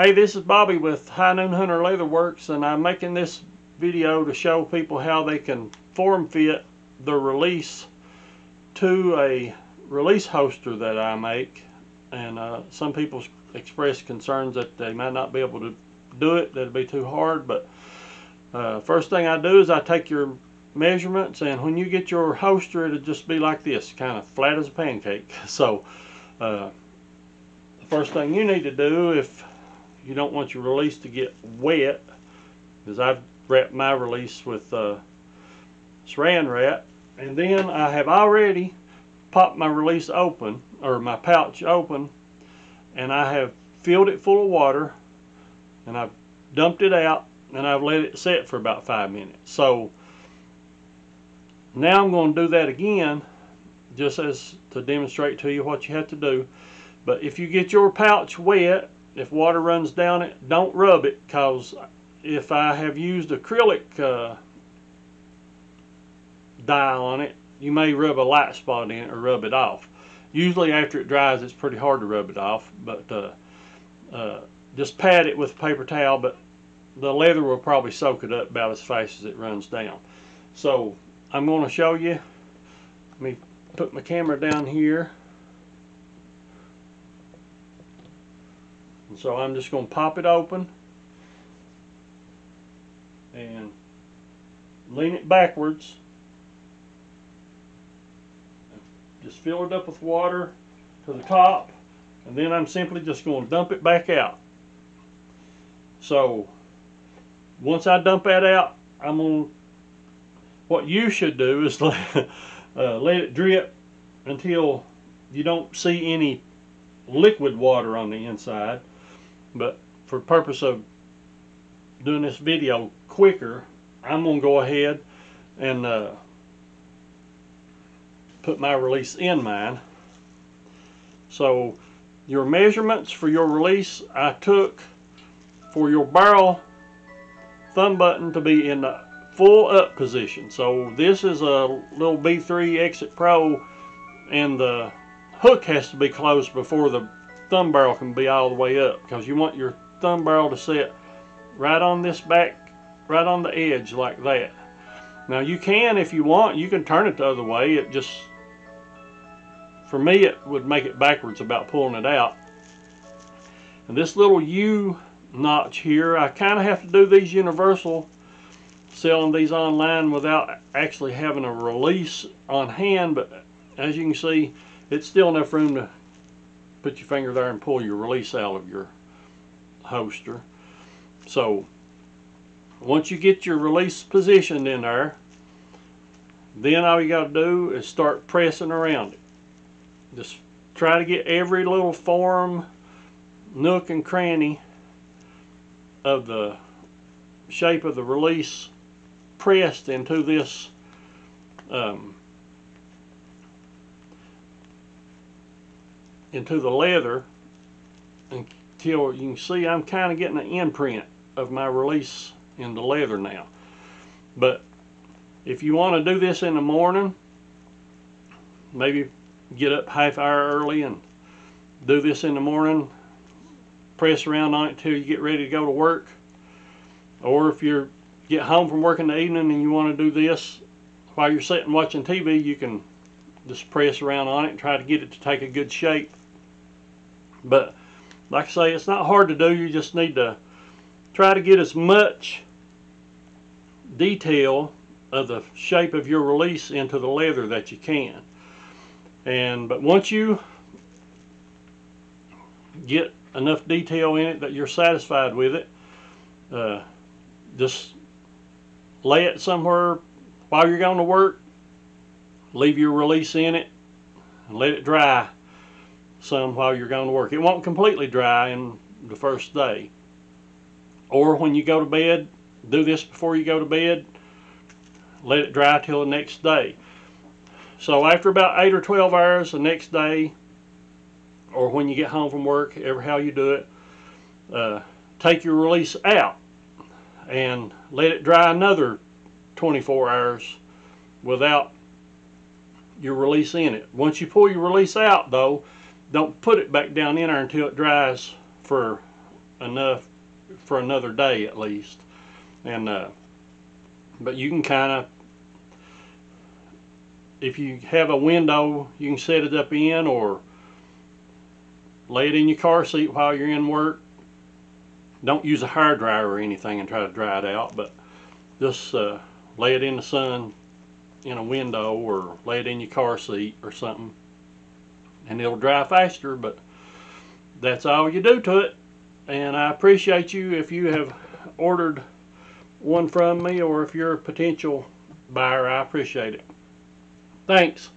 Hey, this is Bobby with High Noon Hunter Leather Works, and I'm making this video to show people how they can form fit the release to a release holster that I make. And uh, some people express concerns that they might not be able to do it, that it'd be too hard. But uh, first thing I do is I take your measurements, and when you get your holster, it'll just be like this, kind of flat as a pancake. So uh, the first thing you need to do if you don't want your release to get wet is I've wrapped my release with uh, saran wrap and then I have already popped my release open or my pouch open and I have filled it full of water and I've dumped it out and I've let it set for about five minutes. So now I'm going to do that again just as to demonstrate to you what you have to do. But if you get your pouch wet if water runs down it, don't rub it because if I have used acrylic uh, dye on it, you may rub a light spot in it or rub it off. Usually after it dries, it's pretty hard to rub it off, but uh, uh, just pat it with a paper towel, but the leather will probably soak it up about as fast as it runs down. So I'm going to show you. Let me put my camera down here. And so I'm just going to pop it open and lean it backwards. Just fill it up with water to the top and then I'm simply just going to dump it back out. So once I dump that out, I'm going to, what you should do is let, uh, let it drip until you don't see any liquid water on the inside but for purpose of doing this video quicker, I'm going to go ahead and uh, put my release in mine. So your measurements for your release I took for your barrel thumb button to be in the full up position. So this is a little B3 Exit Pro and the hook has to be closed before the thumb barrel can be all the way up because you want your thumb barrel to sit right on this back, right on the edge like that. Now you can, if you want, you can turn it the other way. It just, for me, it would make it backwards about pulling it out. And this little U notch here, I kind of have to do these universal, selling these online without actually having a release on hand, but as you can see, it's still enough room to put your finger there and pull your release out of your holster. So once you get your release positioned in there, then all you got to do is start pressing around it. Just try to get every little form, nook and cranny of the shape of the release pressed into this um, into the leather until you can see I'm kind of getting an imprint of my release in the leather now. But if you want to do this in the morning, maybe get up half hour early and do this in the morning, press around on it until you get ready to go to work. Or if you get home from work in the evening and you want to do this while you're sitting watching TV, you can just press around on it and try to get it to take a good shape. But like I say, it's not hard to do. You just need to try to get as much detail of the shape of your release into the leather that you can. And but once you get enough detail in it that you're satisfied with it, uh, just lay it somewhere while you're going to work. Leave your release in it and let it dry some while you're going to work. It won't completely dry in the first day. Or when you go to bed, do this before you go to bed, let it dry till the next day. So after about 8 or 12 hours the next day, or when you get home from work, ever how you do it, uh, take your release out and let it dry another 24 hours without your release in it. Once you pull your release out though, don't put it back down in there until it dries for enough for another day at least. And uh, but you can kind of if you have a window you can set it up in or lay it in your car seat while you're in work don't use a hair dryer or anything and try to dry it out but just uh, lay it in the sun in a window or lay it in your car seat or something and it'll dry faster but that's all you do to it. And I appreciate you if you have ordered one from me or if you're a potential buyer. I appreciate it. Thanks